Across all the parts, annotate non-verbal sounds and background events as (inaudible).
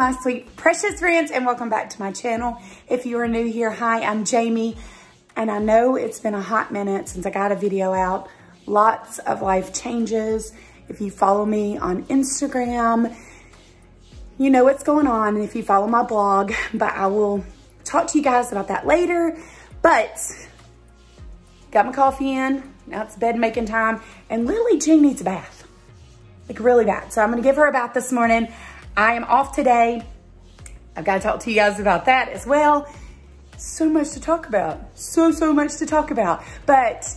My sweet precious friends, and welcome back to my channel. If you are new here, hi, I'm Jamie, and I know it's been a hot minute since I got a video out. Lots of life changes. If you follow me on Instagram, you know what's going on, and if you follow my blog, (laughs) but I will talk to you guys about that later. But, got my coffee in, now it's bed making time, and Lily Jean needs a bath, like really bad. So I'm gonna give her a bath this morning. I am off today. I've got to talk to you guys about that as well. So much to talk about. So, so much to talk about. But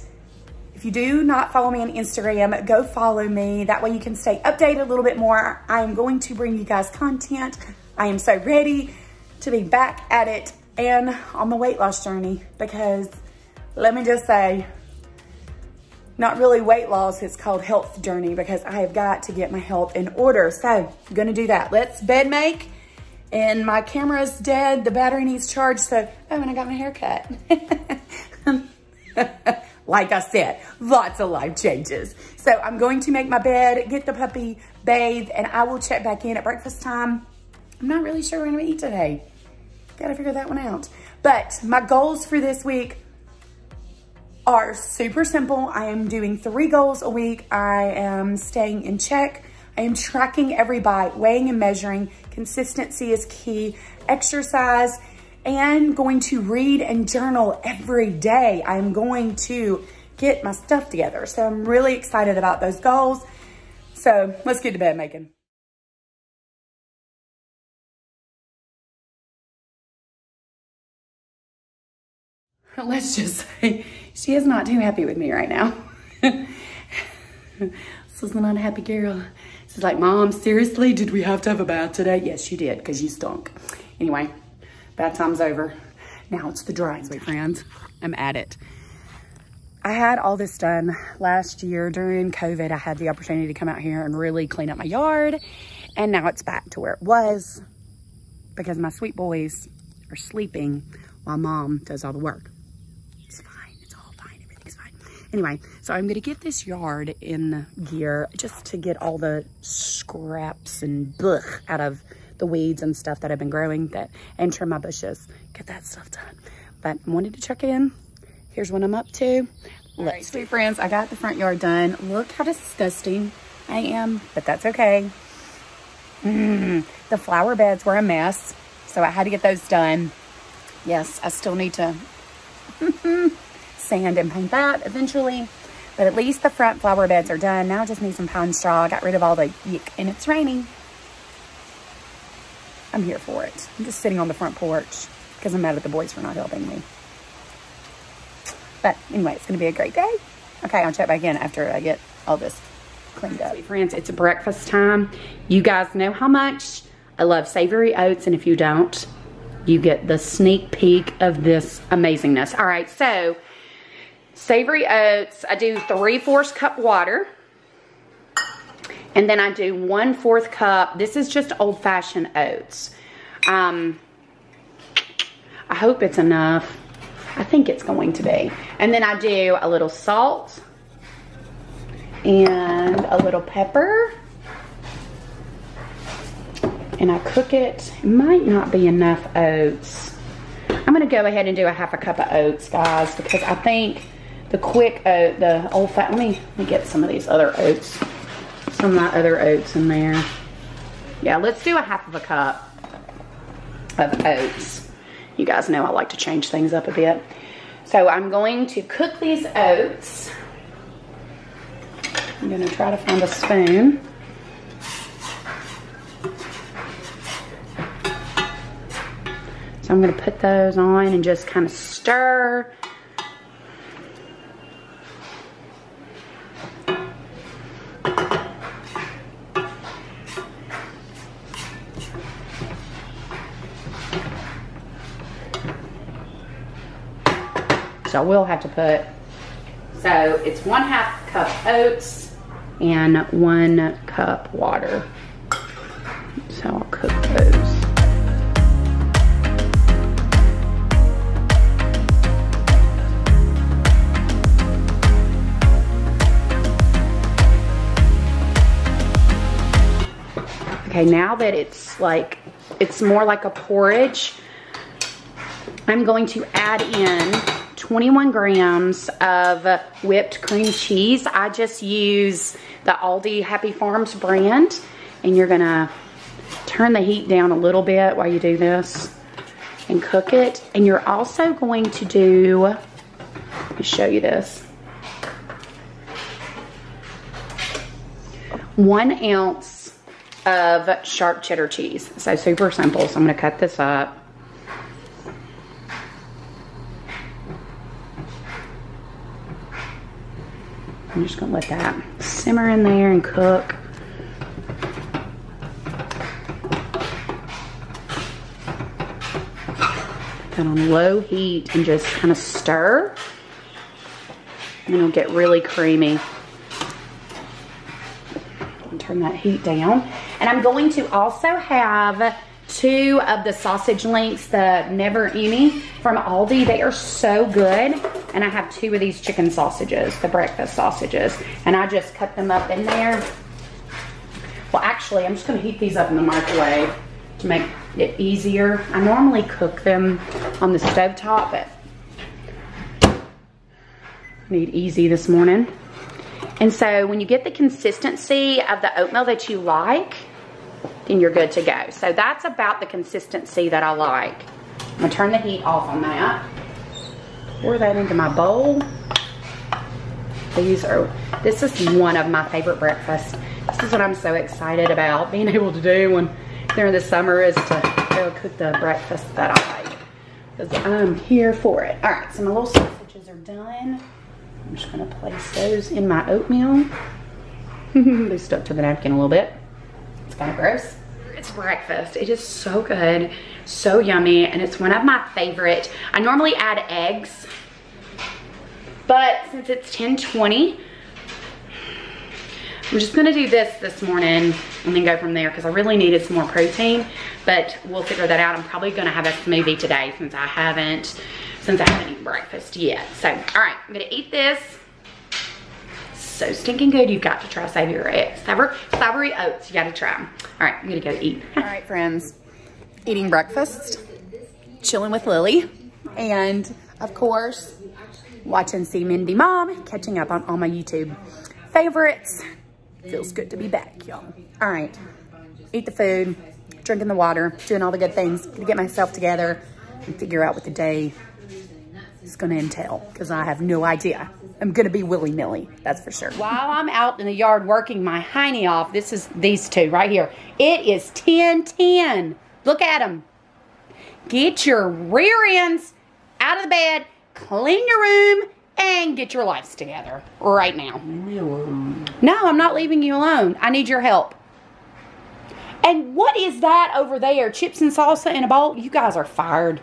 if you do not follow me on Instagram, go follow me. That way you can stay updated a little bit more. I am going to bring you guys content. I am so ready to be back at it and on the weight loss journey because let me just say, not really weight loss, it's called health journey because I have got to get my health in order. So I'm gonna do that. Let's bed make. And my camera's dead, the battery needs charged, so, oh, and I got my hair cut. (laughs) like I said, lots of life changes. So I'm going to make my bed, get the puppy bathed, and I will check back in at breakfast time. I'm not really sure what I'm gonna eat today. Gotta figure that one out. But my goals for this week are super simple. I am doing three goals a week. I am staying in check. I am tracking every bite, weighing and measuring. Consistency is key. Exercise and going to read and journal every day. I'm going to get my stuff together. So I'm really excited about those goals. So let's get to bed making. (laughs) let's just say she is not too happy with me right now. (laughs) this is not a happy girl. She's like, Mom, seriously, did we have to have a bath today? Yes, you did, because you stunk. Anyway, bath time's over. Now it's the drying, sweet friends. I'm at it. I had all this done last year during COVID. I had the opportunity to come out here and really clean up my yard. And now it's back to where it was because my sweet boys are sleeping while mom does all the work. Anyway, so I'm gonna get this yard in gear just to get all the scraps and blech out of the weeds and stuff that I've been growing that and trim my bushes, get that stuff done. But I wanted to check in. Here's what I'm up to. Let's right, sweet friends, I got the front yard done. Look how disgusting I am, but that's okay. Mm, the flower beds were a mess, so I had to get those done. Yes, I still need to (laughs) sand and paint that eventually. But at least the front flower beds are done. Now I just need some pine straw. I got rid of all the yuck and it's raining. I'm here for it. I'm just sitting on the front porch because I'm mad at the boys for not helping me. But anyway, it's going to be a great day. Okay, I'll check back in after I get all this cleaned up. Sweet friends, it's breakfast time. You guys know how much I love savory oats. And if you don't, you get the sneak peek of this amazingness. All right, so savory oats, I do three-fourths cup water. And then I do one-fourth cup. This is just old-fashioned oats. Um, I hope it's enough. I think it's going to be. And then I do a little salt and a little pepper. And I cook it. It might not be enough oats. I'm going to go ahead and do a half a cup of oats, guys, because I think the quick oat, the old fat. Let me, let me get some of these other oats. Some of my other oats in there. Yeah, let's do a half of a cup of oats. You guys know I like to change things up a bit. So I'm going to cook these oats. I'm gonna try to find a spoon. So I'm gonna put those on and just kind of stir So I will have to put, so it's one half cup oats and one cup water. So I'll cook those. Okay, now that it's like it's more like a porridge. I'm going to add in 21 grams of whipped cream cheese. I just use the Aldi Happy Farms brand. And you're gonna turn the heat down a little bit while you do this and cook it. And you're also going to do, let me show you this. One ounce of sharp cheddar cheese. So super simple. So I'm gonna cut this up. I'm just gonna let that simmer in there and cook. Put on low heat and just kind of stir. And it'll get really creamy. Turn that heat down. And I'm going to also have two of the sausage links, the Never Any from Aldi. They are so good. And I have two of these chicken sausages, the breakfast sausages. And I just cut them up in there. Well, actually, I'm just gonna heat these up in the microwave to make it easier. I normally cook them on the stove top, but need easy this morning. And so when you get the consistency of the oatmeal that you like, then you're good to go. So that's about the consistency that I like. I'm gonna turn the heat off on that. Pour that into my bowl. These are, this is one of my favorite breakfasts. This is what I'm so excited about, being able to do when during the summer is to go cook the breakfast that I like. Because I'm here for it. All right, so my little sausages are done. I'm just gonna place those in my oatmeal. (laughs) they stuck to the napkin a little bit. It's kind of gross. It's breakfast. It is so good, so yummy, and it's one of my favorite. I normally add eggs, but since it's 1020, I'm just gonna do this this morning and then go from there because I really needed some more protein, but we'll figure that out. I'm probably gonna have a smoothie today since I haven't, since I haven't eaten breakfast yet. So, all right, I'm gonna eat this so stinking good. You've got to try savory, savory, savory oats. You got to try them. All right, I'm gonna go eat. (laughs) All right, friends, eating breakfast, chilling with Lily, and of course, watching See Mindy Mom, catching up on all my YouTube favorites. Feels good to be back, y'all. All right, eat the food, drinking the water, doing all the good things, Gonna get myself together and figure out what the day is gonna entail because I have no idea. I'm gonna be willy-nilly, that's for sure. While I'm out in the yard working my hiney off, this is these two right here. It is 10-10. Look at them. Get your rear ends out of the bed, clean your room, and get your lives together right now. Leave me alone. No, I'm not leaving you alone. I need your help. And what is that over there? Chips and salsa in a bowl? You guys are fired.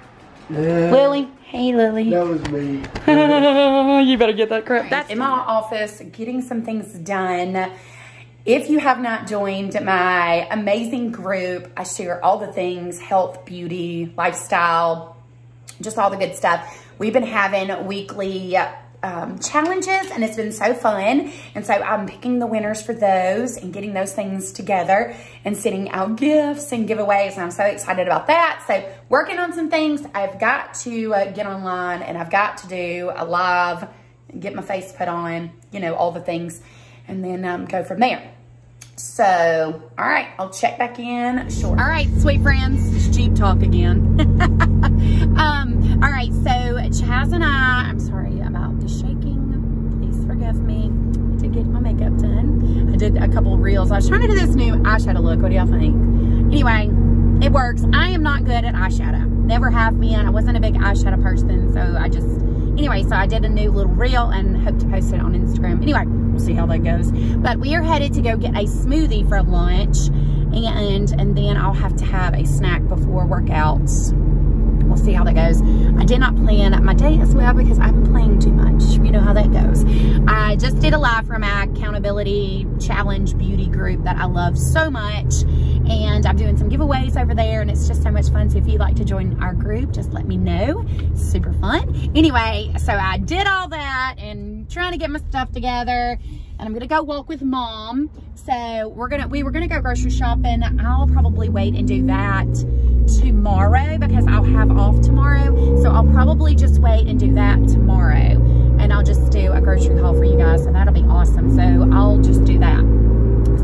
Nah, Lily. Hey, Lily. That was me. (laughs) you better get that crap. That's in my office getting some things done. If you have not joined my amazing group, I share all the things, health, beauty, lifestyle, just all the good stuff. We've been having weekly um, challenges and it's been so fun. And so I'm picking the winners for those and getting those things together and sending out gifts and giveaways. And I'm so excited about that. So working on some things. I've got to uh, get online and I've got to do a live, get my face put on, you know, all the things and then um, go from there. So, all right, I'll check back in short. All right, sweet friends, it's Jeep talk again. (laughs) um, all right, so Chaz and I, I'm sorry about the shaking. Please forgive me. I did get my makeup done. I did a couple reels. I was trying to do this new eyeshadow look. What do y'all think? Anyway, it works. I am not good at eyeshadow. Never have been. I wasn't a big eyeshadow person, so I just, anyway, so I did a new little reel and hope to post it on Instagram. Anyway, we'll see how that goes. But we are headed to go get a smoothie for lunch, and and then I'll have to have a snack before workouts. We'll see how that goes. I did not plan my day as well because I've been playing too much. You know how that goes. I just did a live from my accountability challenge beauty group that I love so much. and I'm doing some giveaways over there and it's just so much fun. So if you'd like to join our group, just let me know. Super fun. Anyway, so I did all that and trying to get my stuff together and I'm gonna go walk with mom. So we're gonna, we were gonna go grocery shopping. I'll probably wait and do that tomorrow because I'll have off tomorrow. So I'll probably just wait and do that tomorrow and I'll just do a grocery haul for you guys. So that'll be awesome. So I'll just do that.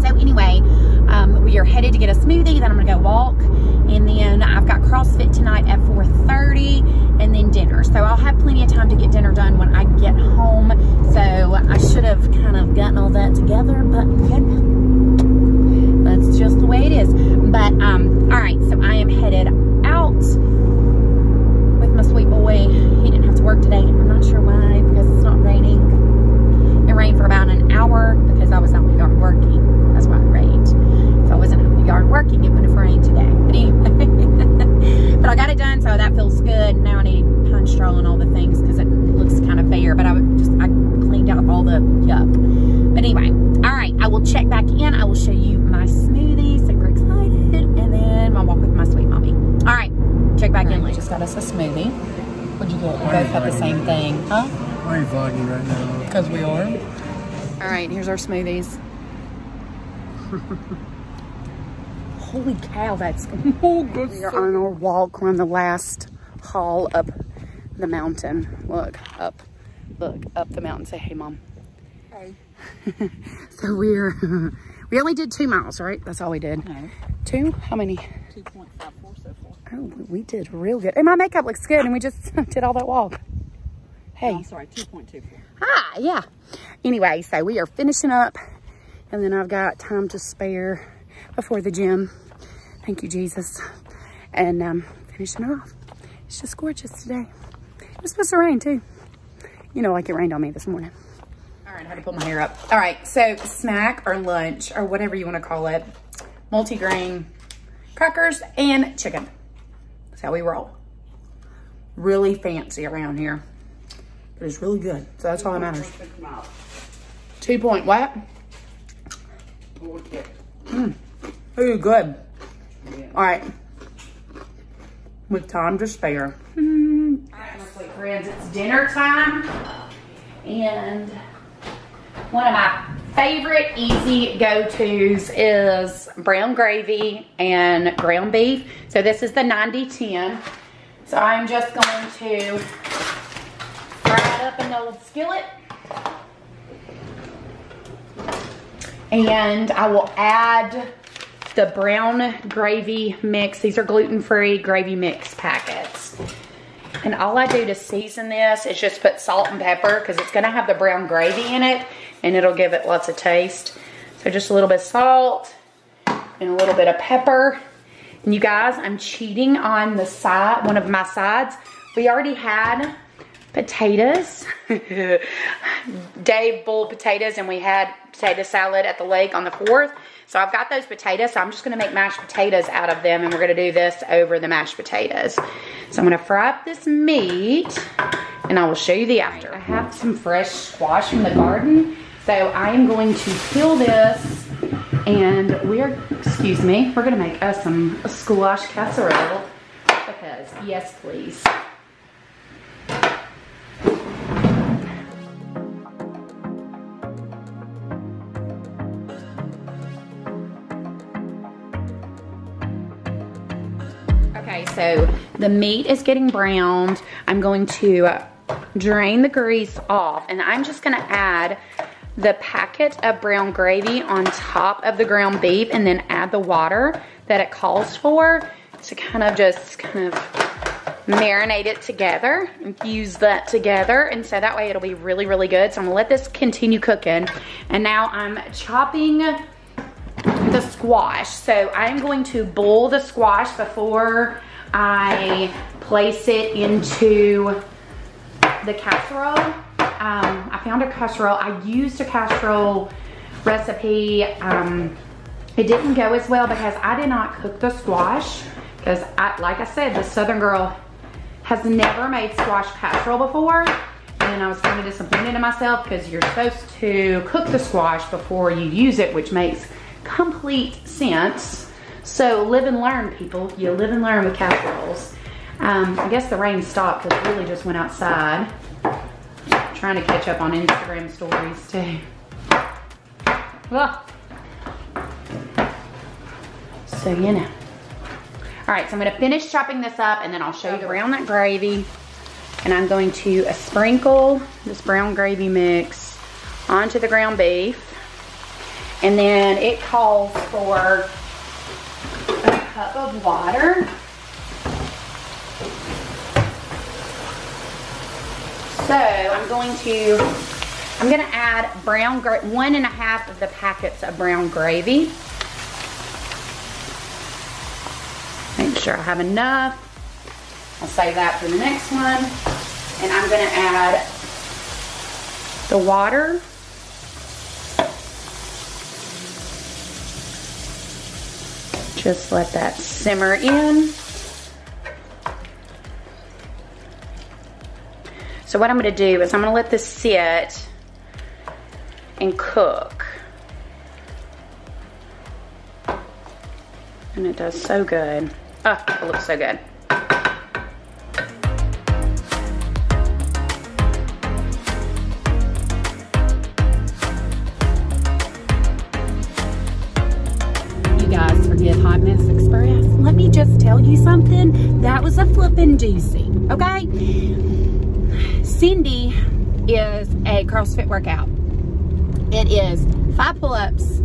So anyway, um, we are headed to get a smoothie, then I'm gonna go walk, and then I've got CrossFit tonight at 4.30, and then dinner. So I'll have plenty of time to get dinner done when I get home. So I should have kind of gotten all that together, but know, that's just the way it is. But, um, all right, so I am headed out with my sweet boy. He didn't have to work today. I'm not sure why, because it's not raining. It rained for about an hour because I was out in the yard working. That's why it rained. If I wasn't out in the yard working, it would have rained today. But anyway, but I got it done, so that feels good. Now I need punch straw and all the things because it looks kind of bare. But I just I cleaned out all the yuck. But anyway, all right, I will check back in. I will show you my smoothie. Super excited, and then my walk with my sweet mommy. All right, check back in. Just got us a smoothie. What'd you get? We both had the same thing, huh? Why are you vlogging right now? Because we are. All right, here's our smoothies. Holy cow, that's (laughs) oh, good. We are on our walk. We're on the last haul up the mountain. Look, up. Look, up the mountain. Say hey, Mom. Hey. (laughs) so we're, (laughs) we only did two miles, right? That's all we did. No. Two? How many? 2.54 so far. Oh, we did real good. And my makeup looks good and we just did all that walk. Hey. No, sorry, 2.24. Ah, yeah. Anyway, so we are finishing up and then I've got time to spare before the gym. Thank you, Jesus. And um, finishing it off. It's just gorgeous today. It's supposed to rain too. You know, like it rained on me this morning. All right, I had to pull my hair up. All right, so snack or lunch or whatever you want to call it. Multi-grain crackers and chicken. That's how we roll. Really fancy around here. But it's really good. So that's all that matters. Two point what? Mm. Good. All right. With time to spare. (laughs) Mm. All right, my sweet friends, it's dinner time. And one of my favorite easy go-tos is brown gravy and ground beef. So this is the 90-10. So I'm just going to skillet. And I will add the brown gravy mix. These are gluten-free gravy mix packets. And all I do to season this is just put salt and pepper because it's gonna have the brown gravy in it and it'll give it lots of taste. So just a little bit of salt and a little bit of pepper. And you guys, I'm cheating on the side, one of my sides. We already had potatoes. (laughs) Dave boiled potatoes and we had potato salad at the lake on the 4th. So I've got those potatoes. So I'm just gonna make mashed potatoes out of them and we're gonna do this over the mashed potatoes. So I'm gonna fry up this meat and I will show you the after. I have some fresh squash from the garden. So I am going to peel this and we're, excuse me, we're gonna make us some squash casserole because yes please. So the meat is getting browned. I'm going to drain the grease off and I'm just gonna add the packet of brown gravy on top of the ground beef and then add the water that it calls for to kind of just kind of marinate it together, infuse that together. And so that way it'll be really, really good. So I'm gonna let this continue cooking. And now I'm chopping the squash. So I'm going to boil the squash before I place it into the casserole. Um, I found a casserole. I used a casserole recipe. Um, it didn't go as well because I did not cook the squash because I, like I said, the Southern girl has never made squash casserole before. And I was kind of disappointed in myself because you're supposed to cook the squash before you use it, which makes complete sense. So live and learn, people. You live and learn with casseroles. Um, I guess the rain stopped because really just went outside. Trying to catch up on Instagram stories too. Ugh. So, you know. All right, so I'm gonna finish chopping this up and then I'll show you brown that gravy. And I'm going to uh, sprinkle this brown gravy mix onto the ground beef. And then it calls for a cup of water. So I'm going to, I'm gonna add brown, one and a half of the packets of brown gravy. Make sure I have enough. I'll save that for the next one. And I'm gonna add the water. Just let that simmer in. So what I'm gonna do is I'm gonna let this sit and cook. And it does so good. Oh, it looks so good. CrossFit workout. It is five pull-ups,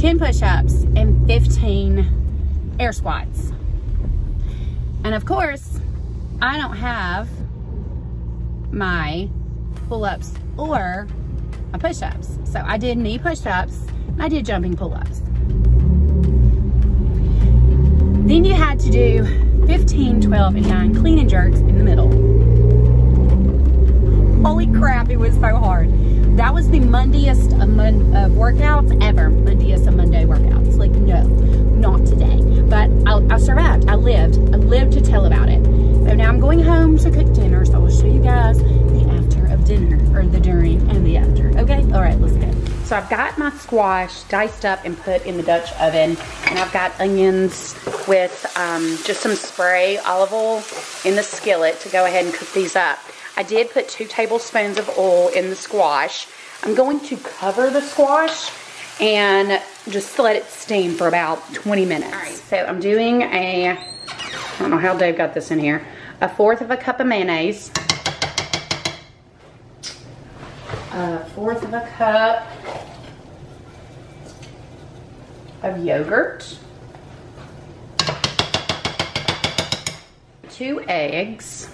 10 push-ups, and 15 air squats. And of course, I don't have my pull-ups or my push-ups. So I did knee push-ups, and I did jumping pull-ups. Then you had to do 15, 12, and 9 clean and jerks in the middle. Holy crap, it was so hard. That was the Mondayest of, mon of workouts ever. Mondayest of Monday workouts. Like, no, not today. But I, I survived. I lived. I lived to tell about it. So now I'm going home to cook dinner. So I will show you guys the after of dinner. Or the during and the after. Okay? All right, let's go. So I've got my squash diced up and put in the Dutch oven. And I've got onions with um, just some spray olive oil in the skillet to go ahead and cook these up. I did put two tablespoons of oil in the squash. I'm going to cover the squash and just let it steam for about 20 minutes. All right, so I'm doing a, I don't know how Dave got this in here, a fourth of a cup of mayonnaise, a fourth of a cup of yogurt, two eggs,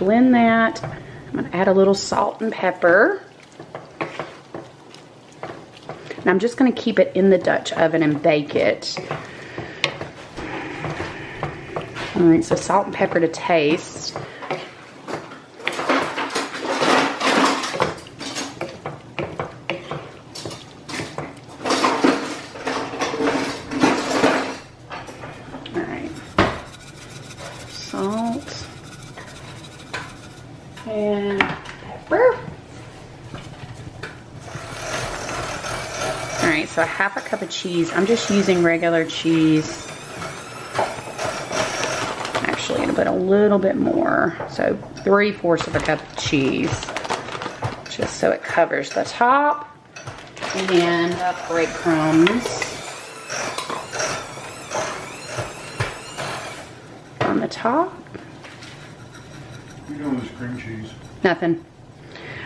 blend that. I'm gonna add a little salt and pepper. And I'm just gonna keep it in the Dutch oven and bake it. All right, so salt and pepper to taste. All right, salt and pepper. All right, so a half a cup of cheese. I'm just using regular cheese. Actually, gonna put a little bit more. So three fourths of a cup of cheese, just so it covers the top. And uh, breadcrumbs on the top. Doing this cream cheese? Nothing.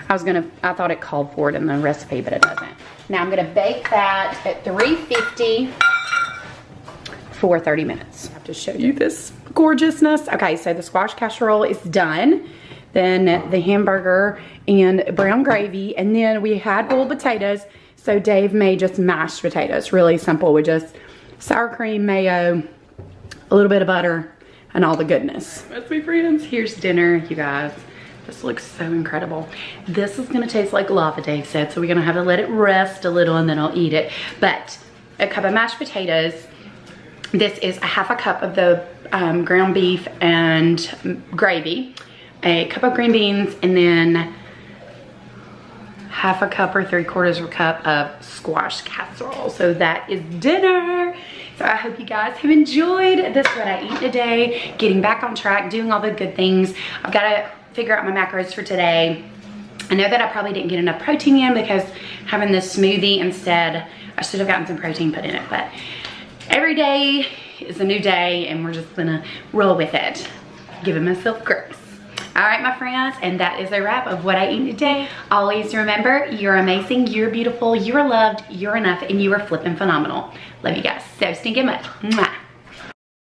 I was gonna, I thought it called for it in the recipe, but it doesn't. Now I'm gonna bake that at 350 for 30 minutes. I have to show you this gorgeousness. Okay, so the squash casserole is done. Then the hamburger and brown gravy. And then we had boiled potatoes. So Dave made just mashed potatoes, really simple with just sour cream, mayo, a little bit of butter, and all the goodness. That's my friends. Here's dinner, you guys. This looks so incredible. This is gonna taste like lava, Dave said, so we're gonna have to let it rest a little and then I'll eat it. But a cup of mashed potatoes. This is a half a cup of the um, ground beef and gravy, a cup of green beans, and then half a cup or three quarters of a cup of squash casserole. So that is dinner. So I hope you guys have enjoyed this what I eat today, getting back on track, doing all the good things. I've got to figure out my macros for today. I know that I probably didn't get enough protein in because having this smoothie instead, I should have gotten some protein put in it, but every day is a new day and we're just gonna roll with it. Giving myself grace. All right, my friends, and that is a wrap of what I eat today. Always remember, you're amazing, you're beautiful, you're loved, you're enough, and you are flipping phenomenal. Love you guys so stinking much. Mwah.